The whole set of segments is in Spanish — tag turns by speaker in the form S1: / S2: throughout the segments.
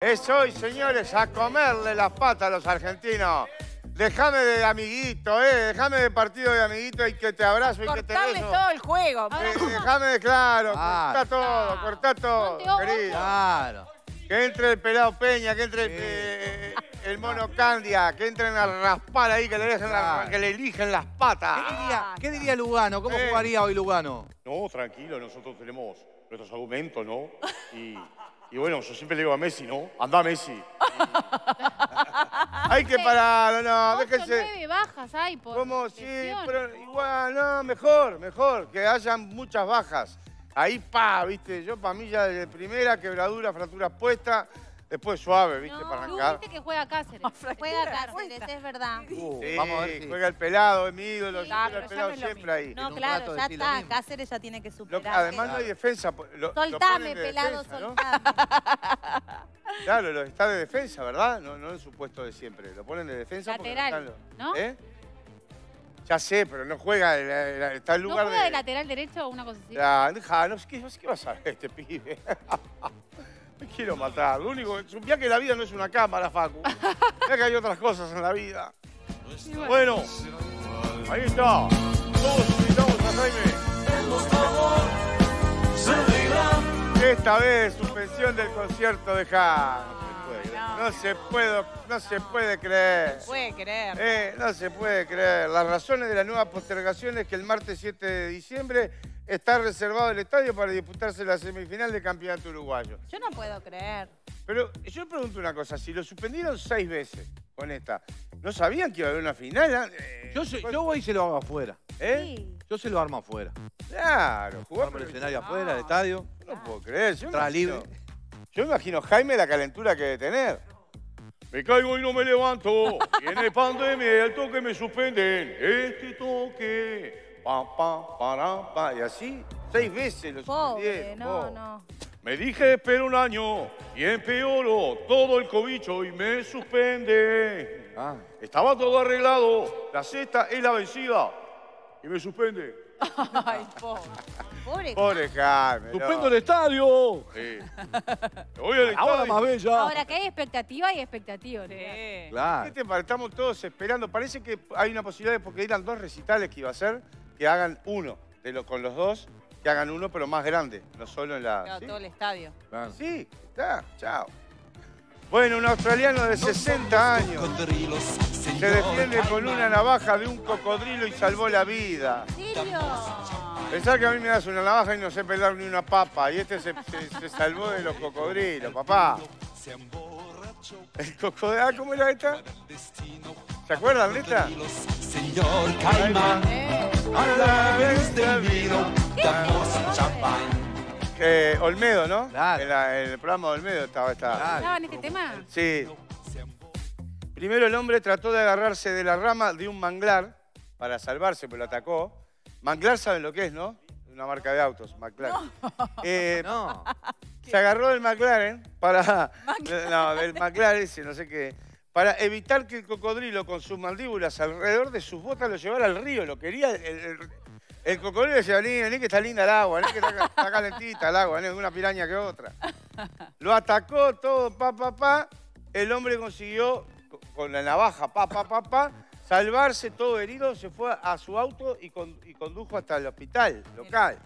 S1: Es hoy, señores, a comerle las patas a los argentinos. Déjame de amiguito, eh. Déjame de partido de amiguito y que te abrazo y que te
S2: Cortame
S1: beso.
S2: todo el juego.
S1: Eh, déjame de claro,
S3: Ah,
S1: cortá todo, cortá todo, querido.
S3: Claro.
S1: Que entre el pelado Peña, que entre el,
S3: Sí.
S1: eh, el mono Candia, que entren a raspar ahí, que le dejen la- que le eligen las patas.
S3: ¿Qué diría, qué diría Lugano? ¿Cómo
S1: Eh.
S3: jugaría hoy Lugano?
S1: No, tranquilo, nosotros tenemos nuestros argumentos, ¿no? Y, y bueno, yo siempre le digo a Messi, ¿no? Anda Messi. Hay que parar, no,
S4: Ocho,
S1: déjense.
S4: nueve bajas hay por
S1: ¿Cómo? Sí,
S4: lesión.
S1: pero igual, no, mejor, mejor, que hayan muchas bajas. Ahí, pa, viste, yo para mí ya de primera, quebradura, fractura puesta, después suave, viste,
S4: No,
S1: para arrancar.
S4: viste que juega Cáceres.
S5: Juega Cáceres, es verdad.
S3: Uh,
S1: Sí,
S3: vamos a ver si...
S1: juega el pelado, es mi ídolo,
S2: Sí, pero
S1: el pelado
S2: no
S1: siempre ahí.
S5: No, claro, ya está. Cáceres ya tiene que
S1: Lo-
S5: superar.
S1: además no hay defensa. Lo,
S5: Soltame,
S1: de
S5: pelado,
S1: defensa, ¿no?
S5: soltame.
S1: Claro, lo, está de defensa, ¿verdad? No, no en su puesto de siempre. Lo ponen de defensa porque
S4: Lateral,
S1: están los-
S4: ¿no?
S1: ¿Eh? Ya sé, pero no juega, la- la- está en
S4: ¿No
S1: lugar
S4: juega de
S1: de...
S4: lateral derecho o una cosa así?
S1: Ya, deja, no, ¿qué, ¿qué va a saber este pibe? Me quiero matar. Lo único, ya que la vida no es una cámara, Facu. Ya que hay otras cosas en la vida. Bueno, ahí está. Todos invitamos a Jaime. Esta vez suspensión del concierto de Jam. No se puede, no se puede creer.
S2: Puede creer.
S1: Eh, no se puede creer. Las razones de la nueva postergación es que el martes 7 de diciembre está reservado el estadio para disputarse la semifinal del campeonato uruguayo.
S5: Yo no puedo creer.
S1: Pero yo pregunto una cosa, si lo suspendieron seis veces con esta, ¿no sabían que iba a haber una final? Eh,
S3: Yo, se- yo voy y se lo hago afuera.
S1: ¿Eh?
S5: Sí.
S3: Yo se lo armo afuera.
S1: Claro, por
S3: el escenario afuera, el estadio.
S1: No puedo creer. Yo me
S3: Entrada
S1: imagino-
S3: libre.
S1: Yo imagino Jaime la calentura que debe tener. Me caigo y no me levanto. Viene pandemia, el toque me suspenden. Este toque. Pa, pa, para, pa. Y así, seis veces lo
S5: Pobre,
S1: suspendieron.
S5: no,
S1: po.
S5: no.
S1: Me dije espero un año y empeoró todo el cobicho y me suspende.
S3: Ah.
S1: Estaba todo arreglado. La cesta es la vencida. Y me suspende.
S2: Ay, pobre.
S5: Pobre.
S1: Pobre Jaime. no.
S3: ¡Suspendo el estadio!
S1: Sí. Me voy al
S3: Ahora
S1: estadio.
S3: más bella.
S4: Ahora que hay expectativa, hay expectativa.
S2: Sí.
S1: ¿Qué
S3: Claro.
S1: Estamos todos esperando. Parece que hay una posibilidad, de, porque eran dos recitales que iba a hacer, que hagan uno de lo, con los dos, que hagan uno, pero más grande, no solo en la. ¿sí?
S2: todo el estadio.
S3: claro.
S1: Sí, está, chao. Bueno, un australiano de 60 años se defiende con una navaja de un cocodrilo y salvó la vida. Pensá que a mí me das una navaja y no sé pelar ni una papa, y este se, se- se salvó de los cocodrilos, papá. El cocodrilo, ah, ¿cómo era esta? ¿Se acuerdan de esta?
S6: Señor Caimán, a la vez del vino, damos champán.
S1: Eh, Olmedo, ¿no?
S3: Claro.
S1: En, la- en el programa de Olmedo estaba esta.
S3: Claro.
S4: ¿Estaba en este tema?
S1: Sí. Primero el hombre trató de agarrarse de la rama de un manglar para salvarse, pero lo atacó. Manglar saben lo que es, ¿no? Una marca de autos, McLaren. Eh,
S3: No.
S1: Se agarró del McLaren para. No, del McLaren, no sé qué. Para evitar que el cocodrilo con sus mandíbulas alrededor de sus botas lo llevara al río. Lo quería. El, el- el cocodrilo decía, vení, vení que está linda el agua, vení que está, está calentita el agua, vení, una piraña que otra. Lo atacó todo, pa, pa, pa. El hombre consiguió, co- con la navaja, pa, pa, pa, pa, salvarse todo herido, se fue a su auto y, con- y condujo hasta el hospital local.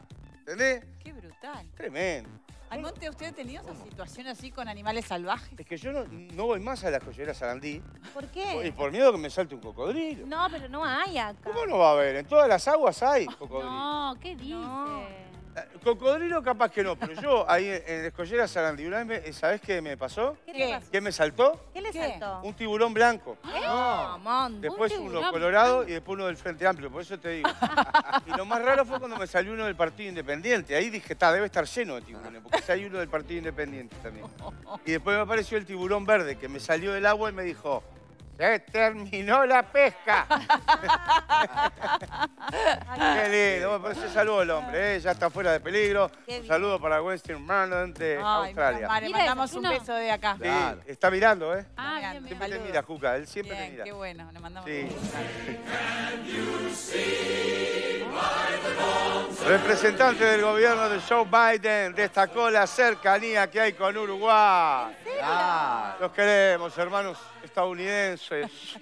S1: ¿Entendés?
S2: Qué brutal.
S1: Tremendo.
S2: ¿Almonte, usted ha tenido esa situación así con animales salvajes?
S1: Es que yo no, no voy más a la joyera Sarandí
S5: ¿Por
S1: y
S5: qué?
S1: por miedo que me salte un cocodrilo.
S5: No, pero no hay acá.
S1: ¿Cómo no va a haber? En todas las aguas hay cocodrilo.
S4: No, ¿qué dice?
S5: No.
S1: Eh, Cocodrilo capaz que no, pero yo ahí en, escollera Sarandí, una vez, me- ¿sabés qué me pasó?
S5: ¿Qué,
S2: ¿Qué?
S5: le pasó?
S1: ¿Qué me saltó?
S5: ¿Qué le saltó?
S1: Un tiburón blanco.
S5: No, Monte.
S1: Después
S4: tiburón
S1: uno
S4: blanco.
S1: colorado y después uno del Frente Amplio, por eso te digo. Y lo más raro fue cuando me salió uno del Partido Independiente. Ahí dije, está, debe estar lleno de tiburones, porque si hay uno del Partido Independiente también. Y después me apareció el tiburón verde, que me salió del agua y me dijo, Se terminó la pesca. Qué lindo. Bueno, pero se salvó el hombre, ¿eh? ya está fuera de peligro. Un saludo para Western Marlon de
S2: Ay,
S1: Australia.
S2: mal, le
S4: Mira,
S2: mandamos un beso de acá.
S1: Sí,
S3: Claro.
S1: está mirando, ¿eh?
S4: Ah,
S2: Bien.
S1: Siempre te mira, Juca, él siempre te
S2: Bien,
S1: mira.
S2: qué bueno, le mandamos
S1: Sí.
S2: un beso.
S1: Representante del gobierno de Joe Biden destacó la cercanía que hay con Uruguay. Los queremos, hermanos estadounidenses.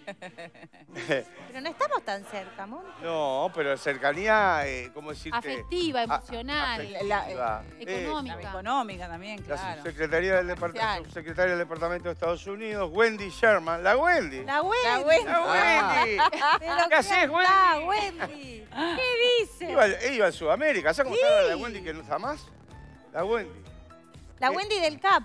S5: Pero no estamos tan cerca, Monte.
S1: No, pero cercanía, eh, ¿cómo decirte?
S4: Afectiva,
S1: A-
S4: emocional.
S1: afectiva.
S2: La-
S1: Eh,
S4: económica.
S2: La económica también,
S1: La
S2: claro.
S1: subsecretaria del, subsecretaria del Departamento de Estados Unidos, Wendy Sherman. La Wendy.
S5: La Wendy.
S2: La Wendy.
S1: La Wendy.
S5: Pero
S1: ¿Qué haces,
S5: La
S1: Wendy?
S5: Wendy.
S4: ¿Qué dice?
S1: Iba, iba a Sudamérica. ¿Sabes cómo está la Wendy que no está más? La Wendy.
S5: La Wendy del CAP.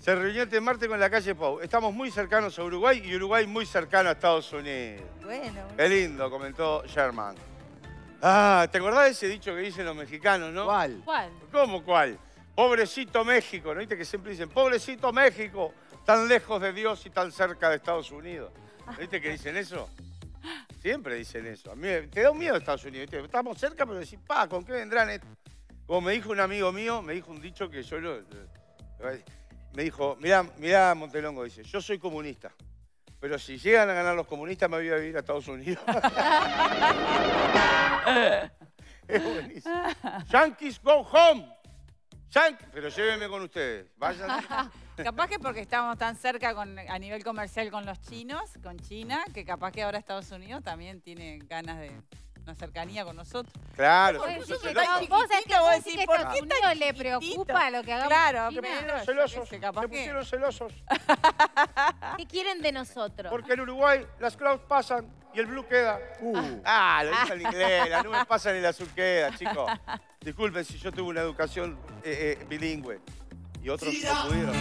S1: Se reunió este martes con la calle Pau. Estamos muy cercanos a Uruguay y Uruguay muy cercano a Estados Unidos.
S5: Bueno.
S1: Qué lindo, comentó Sherman. Ah, ¿te acordás de ese dicho que dicen los mexicanos, no?
S3: ¿Cuál?
S4: ¿Cuál?
S1: ¿Cómo cuál? Pobrecito México, ¿no viste que siempre dicen, pobrecito México, tan lejos de Dios y tan cerca de Estados Unidos? ¿No viste que dicen eso? Siempre dicen eso. A mí te da un miedo Estados Unidos. ¿viste? Estamos cerca, pero decís, pa, ¿con qué vendrán estos? Como me dijo un amigo mío, me dijo un dicho que yo lo... lo- me dijo, mirá, mirá Montelongo, dice, yo soy comunista, pero si llegan a ganar los comunistas me voy a vivir a Estados Unidos. es buenísimo. Yankees go home. Yan- pero llévenme con ustedes. Vayan.
S2: Capaz que porque estamos tan cerca con- a nivel comercial con los chinos, con China, que capaz que ahora Estados Unidos también tiene ganas de una cercanía con nosotros.
S1: Claro,
S4: Vos
S1: se
S4: decís
S1: puso
S4: que
S1: celoso.
S2: tan
S4: no, vos vos decís
S2: ¿por qué tan
S4: le preocupa lo que hagamos
S2: Claro, que
S4: China.
S2: primero-
S1: celosos.
S2: que capaz que-
S1: pusieron celosos.
S5: ¿Qué quieren de nosotros?
S1: Porque en Uruguay las clouds pasan y el blue queda.
S3: Uh,
S1: Ah, lo dice en inglés. Las nubes pasan y el azul queda, chicos. Disculpen si yo tuve una educación eh, eh, bilingüe. Y otros no pudieron.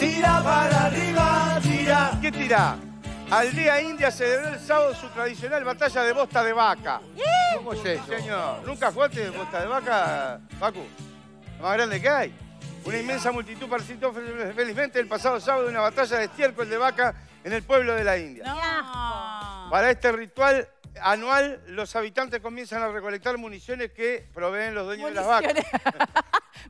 S6: Tira para arriba, tira.
S1: ¿Qué tira? Aldea India celebró el sábado su tradicional batalla de bosta de vaca.
S3: ¿Cómo es eso?
S1: Señor, ¿nunca jugaste bosta de vaca, Pacu? Lo más grande que hay. Una inmensa multitud participó felizmente el pasado sábado en una batalla de estiércol de vaca en el pueblo de la India.
S2: No.
S1: Para este ritual anual, los habitantes comienzan a recolectar municiones que proveen los dueños de las vacas.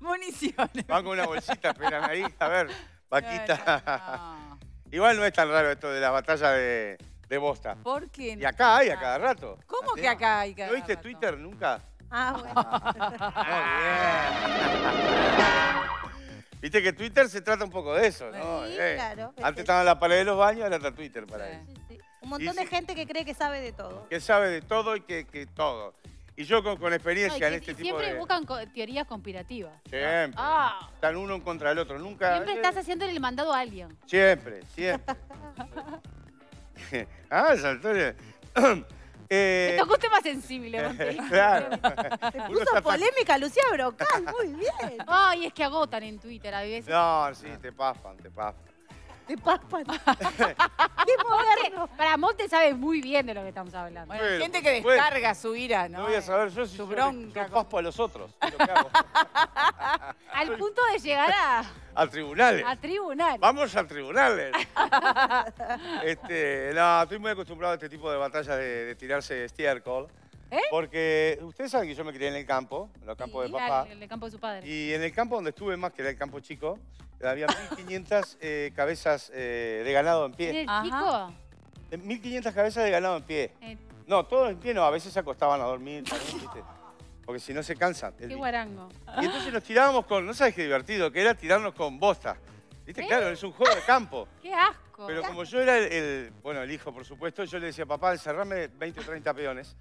S2: Municiones.
S1: Van con una bolsita, esperan ahí, a ver, vaquita.
S2: No.
S1: Igual no es tan raro esto de la batalla de, de bosta.
S2: ¿Por qué?
S1: Y acá hay a cada rato.
S2: ¿Cómo que acá hay que
S1: ¿No viste Twitter nunca?
S5: Ah, bueno.
S1: Viste que Twitter se trata un poco de eso, ¿no?
S5: Sí,
S1: Eh,
S5: claro.
S1: Antes estaba en la pared de los baños, ahora está Twitter para
S2: Sí.
S1: ahí.
S5: Sí, sí. Un montón
S1: Y
S5: de gente que cree que sabe de todo.
S1: Que sabe de todo y que, que todo. Y yo con, con
S4: No, y
S1: experiencia en este
S4: y
S1: tipo
S4: siempre
S1: de...
S4: buscan co- teorías conspirativas.
S1: Siempre.
S4: Ah,
S1: Están uno en contra del otro. Nunca...
S4: siempre estás haciendo el mandado a alguien.
S1: Siempre, siempre. ah, Saltorio.
S4: Me
S1: eh,
S4: tocó un tema sensible, Monte.
S1: claro.
S5: Se puso
S1: está-
S5: polémica Lucía Brocal, muy bien.
S4: Ay, es que agotan en Twitter a veces.
S1: No, sí, te paspan, te paspan.
S5: De paspan. Qué moderno.
S4: Para Monte sabe muy bien de lo que estamos hablando.
S2: Bueno,
S1: Bueno,
S2: gente que descarga su ira, ¿no?
S1: No voy a saber yo si
S2: Su
S1: yo,
S2: bronca
S1: yo paspo a los otros. es lo que hago.
S4: Al punto de llegar a,
S1: a tribunales.
S4: a tribunal.
S1: Vamos a tribunales. este, no, estoy muy acostumbrado a este tipo de batallas de, de tirarse estiércol.
S4: ¿Eh?
S1: Porque ustedes saben que yo me crié en el campo, en los campos de papá.
S4: al- en el campo de su padre.
S1: Y en el campo donde estuve más, que era el campo chico, había 1.500 eh, cabezas eh, de ganado en
S4: ¿En
S1: pie.
S4: el
S2: Ajá.
S4: chico?
S1: Eh, 1.500 cabezas de ganado en pie.
S4: Eh,
S1: No, todos en pie no, a veces se acostaban a dormir también, ¿viste? Porque si no se cansan. el
S4: qué guarango.
S1: Y entonces nos tirábamos con, no sabes qué divertido, que era tirarnos con bosta. ¿Viste?
S4: ¿Eh?
S1: Claro, es un juego de campo.
S4: Qué asco.
S1: Pero como yo era el, el- bueno, el hijo, por supuesto, yo le decía, papá, encerrame 20 o 30 peones.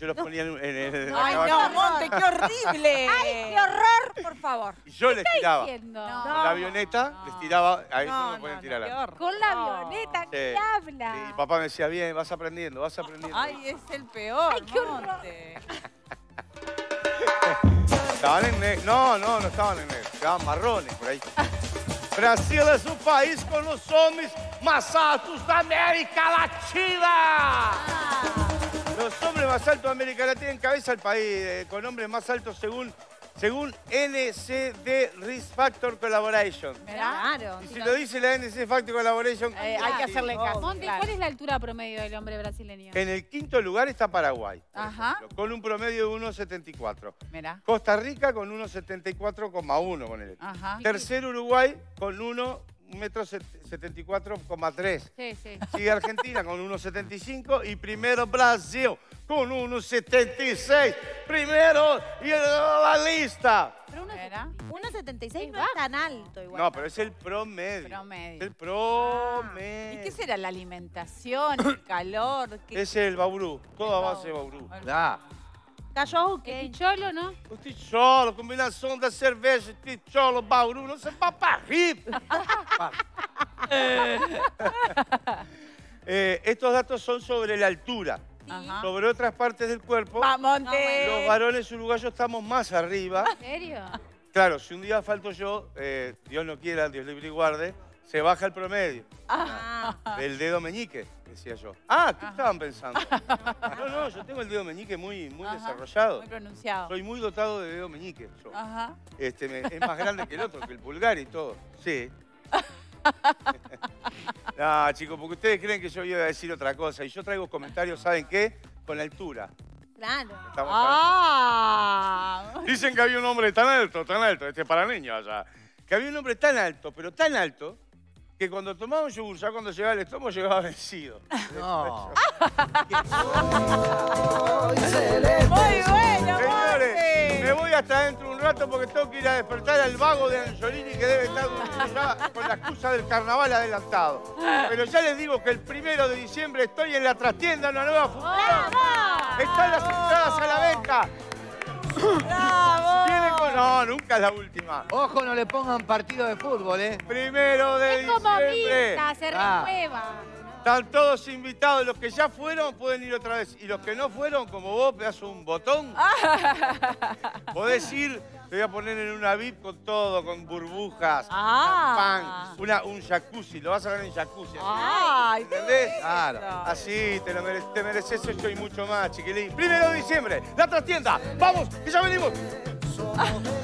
S1: Yo los ponía en, en el...
S2: Ay, no, Monte, qué horrible.
S5: ¡Qué horror, por favor!
S1: Y yo les tiraba.
S4: Diciendo.
S2: No.
S1: Con la avioneta
S2: No.
S1: les tiraba, ahí no,
S2: No,
S1: me pueden
S2: no,
S1: tirar.
S2: no,
S1: a-.
S4: Con la
S2: No.
S4: avioneta,
S1: Sí.
S4: ¿qué habla?
S1: Y papá me decía, bien, vas aprendiendo, vas aprendiendo.
S2: Ay, es el peor,
S4: Ay, qué horror.
S2: Monte.
S1: Estaban en negro. No, no, no estaban en negro. Estaban marrones por ahí. Brasil es un país con los hombres más altos de América Latina. Los hombres más altos de América Latina encabeza el país, eh, con hombres más altos según según NCD Risk Factor Collaboration.
S5: Claro.
S1: Y si lo dice la NCD Factor Collaboration,
S2: Eh, hay que hacerle caso. Claro.
S4: ¿cuál es la altura promedio del hombre brasileño?
S1: en el quinto lugar está Paraguay, por
S2: Ajá.
S1: ejemplo, con un promedio de 1,74.
S2: Mirá.
S1: Costa Rica con 1,74,1, ponele.
S2: Ajá.
S1: Tercer Uruguay con 1, un metro set- 74,3.
S4: Sí, sí.
S1: Sigue Argentina con 1,75 y primero Brasil con 1,76. Primero y en la lista.
S4: Pero uno
S2: Mirá.
S5: 1,76 no es tan alto igual.
S1: No, pero es el promedio.
S2: Promedio.
S1: El promedio.
S2: ¿Y qué será? ¿La alimentación? ¿El calor? ¿Qué-
S1: Es el Bauru, todo a base de Bauru.
S3: Ah,
S5: Cachorro quente.
S4: cholo, ¿no?
S1: O ticholo, combinação da cerveja, ticholo, Bauru, não se va para rir. Eh, estos datos son sobre la altura.
S2: Ajá.
S1: Sobre otras partes del cuerpo,
S2: ¡Vamos,
S1: los varones uruguayos estamos más arriba.
S4: ¿En serio?
S1: Claro, si un día falto yo, eh, Dios no quiera, Dios libre y guarde, se baja el promedio
S5: Ah,
S1: del dedo meñique, decía yo. Ah, ¿qué estaban pensando? No, no, yo tengo el dedo meñique muy, muy
S2: Ajá.
S1: desarrollado.
S2: Muy pronunciado.
S1: Soy muy dotado de dedo meñique. yo.
S2: Ajá.
S1: Este, me- es más grande que el otro, que el pulgar y todo. Sí. no, chicos, porque ustedes creen que yo iba a decir otra cosa. Y yo traigo comentarios, ¿saben qué? Con la altura.
S5: claro.
S1: Estamos
S2: ¡Ah!
S1: Dicen que había un hombre tan alto, tan alto, este es para niños allá. Que había un hombre tan alto, pero tan alto, que cuando tomaba un yogur, ya cuando llegaba al estómago llegaba vencido.
S3: no.
S2: ¡Muy bueno,
S1: Señores, me voy hasta dentro un rato porque tengo que ir a despertar al vago de Angiolini que debe estar ya con la excusa del carnaval adelantado. Pero ya les digo que el primero de diciembre estoy en la trastienda, una nueva función. Están las entradas a la venta.
S2: ¡Bravo!
S1: Con... No, nunca es la última.
S3: Ojo, no le pongan partido de fútbol, ¿eh?
S1: Primero de
S4: Es como
S1: diciembre.
S4: Se
S3: Ah.
S4: renueva.
S1: Están todos invitados. Los que ya fueron pueden ir otra vez. Y los que no fueron, como vos, pedazo un botón, podés ir. Te voy a poner en una VIP con todo, con burbujas,
S2: Ah.
S1: champán, una, un jacuzzi. Lo vas a ver en jacuzzi.
S2: ¡Ay!
S1: ¿Entendés?
S3: Claro.
S1: Así, te, lo mere- te mereces esto y mucho más, chiquilín. Primero de diciembre, la trastienda. ¡Vamos, que ya venimos!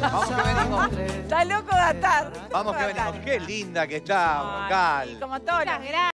S3: Vamos que venimos.
S2: Está loco de atar.
S3: Vamos que venimos. Qué linda que está,
S2: Ay,
S3: vocal.
S2: Como todas las
S4: gracias.